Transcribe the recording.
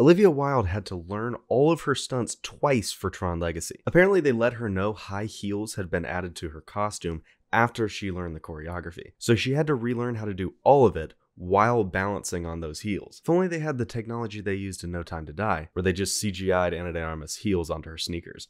Olivia Wilde had to learn all of her stunts twice for Tron Legacy. Apparently, they let her know high heels had been added to her costume after she learned the choreography. So she had to relearn how to do all of it while balancing on those heels. If only they had the technology they used in No Time to Die, where they just CGI'd Ana de Armas heels onto her sneakers.